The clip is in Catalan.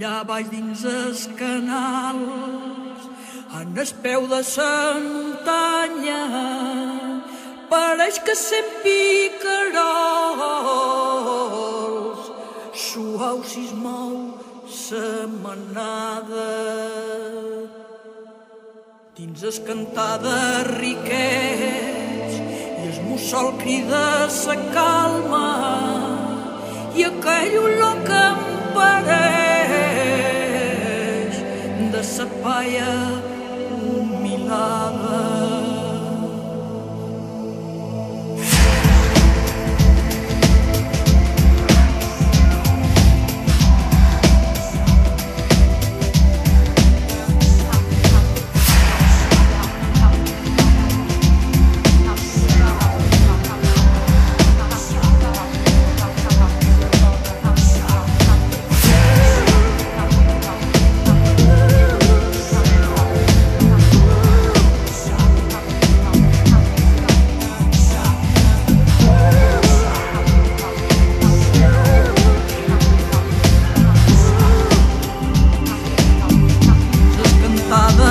allà baix dins els canals, en el peu de la muntanya, pareix que sent picarols, suau si es mou sa manada. Dins es cantada riquets i el mussol crida sa calma i aquell olor Maia humilava. Baba